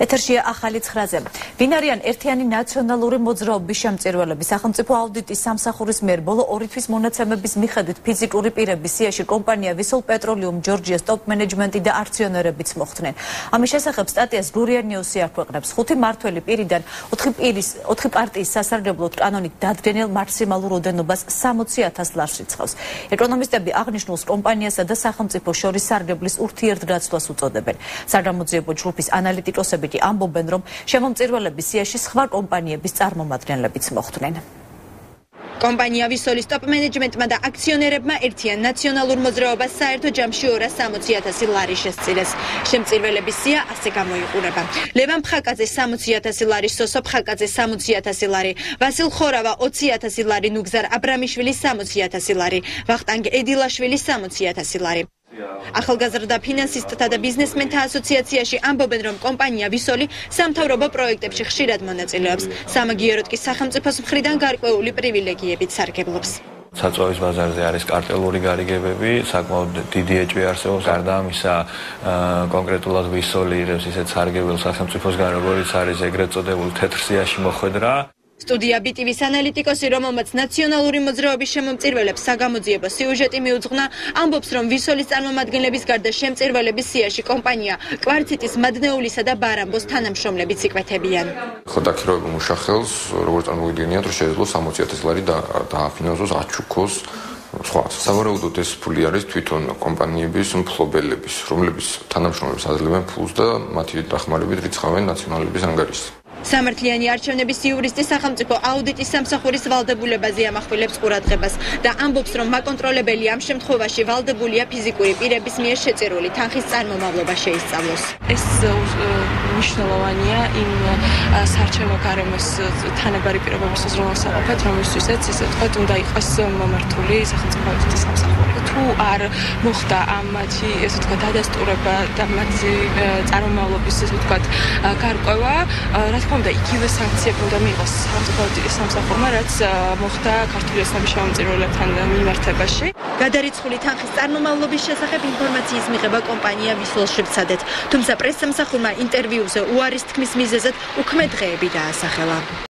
ეთერშია ახალი ცხრაზე. ვინ არიან ერთიანი ნაციონალური მოძრაობის შემწირველები? სახელმწიფო აუდიტის სამსახურის მიერ ბოლო ორი თვის მონაცემების მიხედვით ფიზიკური პირების სიაში კომპანია ვისოლ პეტროლიუმ ჯორჯიას ტოპ მენეჯმენტი და აქციონერებიც მოხვდნენ. ამის შესახებ სტატიას გურიერ ნიუსი აქვეყნებს. ხუთი მართველი პირიდან 4 პირის 4 პარტიის სასარგებლოდ კანონით დადგენილ მაქსიმალურ ოდენობას 60000 ლარს იცავს. ეკონომისტები აღნიშნულს კომპანიასა და სახელმწიფო შორის სარგებლის ურთიერთდაცვას უწოდებენ. საგამოძიებო ჯგუფის ანალიტიკოსები კი ამბობენ, რომ შემომწირველების სიაში სხვა კომპანიების წარმომადგენლებიც მოხვდნენ. კომპანია ვისოლის ტოპ მენეჯმენტმა და აქციონერებმა ერთიან ნაციონალურ მოძრაობას საერთო ჯამში 260000 ლარი შესწირეს. შემწირველების სია ასე გამოიყურება. ლევან ფხაკაძე 60000 ლარი, სოსო ფხაკაძე 60000 ლარი, ვასილ ხორავა 20000 ლარი, ნუგზარ აბრამიშვილი 60000 ლარი, ვახტანგ ედილაშვილი 60000 ლარი. ახალგაზრდა ფინანსისტთა და ბიზნესმენთა ასოციაციაში ამბობენ, რომ კომპანია ვისოლი სამთავრობო პროექტებში ხშირად მონაწილეობს. სამაგიეროდ კი სახელმწიფოს მხრიდან გარკვეული პრივილეგიებით სარგებლობს. საწვავის ბაზარზე არის კარტელური გარიგებები, საკმაოდ დიდი ეჭვი არსებობს. გარდა ამისა, კონკრეტულად ვისოლი ირევს ისეთ სარგებელ სახელმწიფოსგან, როგორიც არის ეგრეთ წოდებული თეთრსიაში მოხვედრა. სტუდია BTV-ს ანალიტიკოსი, რომელმაც ნაციონალური მოძრაობის შემომწირველებს საგამოძიებო სიუჟეტი მიუძღვნა, ამბობს, რომ ვისოლის წარმომადგენლების გარდა შემწირველების სიაში კომპანია კვარციტის მადნეულისა და ბარამბოს თანამშრომლებიც იკვეთებიან. ხო დაქირავებულ მუშახელს, როგორც წარმოგიდგენიათ, რომ შეიძლება 60000 ლარი და დააფინანსოს აჩუქოს სხვა სავარაუდოდ ეს ფული არის თვითონ კომპანიების მფლობელების, რომლებიც თანამშრომლებს აძლევენ ფულს და მათი დახმარებით რიცხავენ ნაციონალების ანგარიშს. სამართლიანი არჩევნების იურისტი სახელმწიფო აუდიტის სამსახურის ვალდებულებაზე ამახვილებს ყურადღებას და ამბობს, რომ მაკონტროლებელი ამ შემთხვევაში ვალდებულია ფიზიკური პირების მიერ შეწირული თანხის წარმომავლობა შეისწავლოს. ეს მნიშვნელოვანია იმ საარჩევნო გარემოს თანაბარი პირობების უზრუნველს აკეთებს, რომელშიც ისე თქვა, უნდა იყოს მომართული სახელმწიფო აუდიტის სამსახური. თუ არ მოხდა ამათი ესე თქვა დადასტურება და მათი წარმომავლობის ესე თქვა გარკვევა, რა თქმა უნდა, იგივე სანქციები უნდა მიიღოს სახელმწიფო სამსახურმა, რაც მოხდა ქართული ოსნების შემომწირველებთან მიმართებაში. გადარიცხული თანხის წარმომავლობის შესახებ ინფორმაციის მიღება კომპანია ვისოლში ვცადეთ, თუმცა პრესსამსახურმა ინტერვიუზე უარის თქმის მიზეზად უქმე დღეები დაასახელა.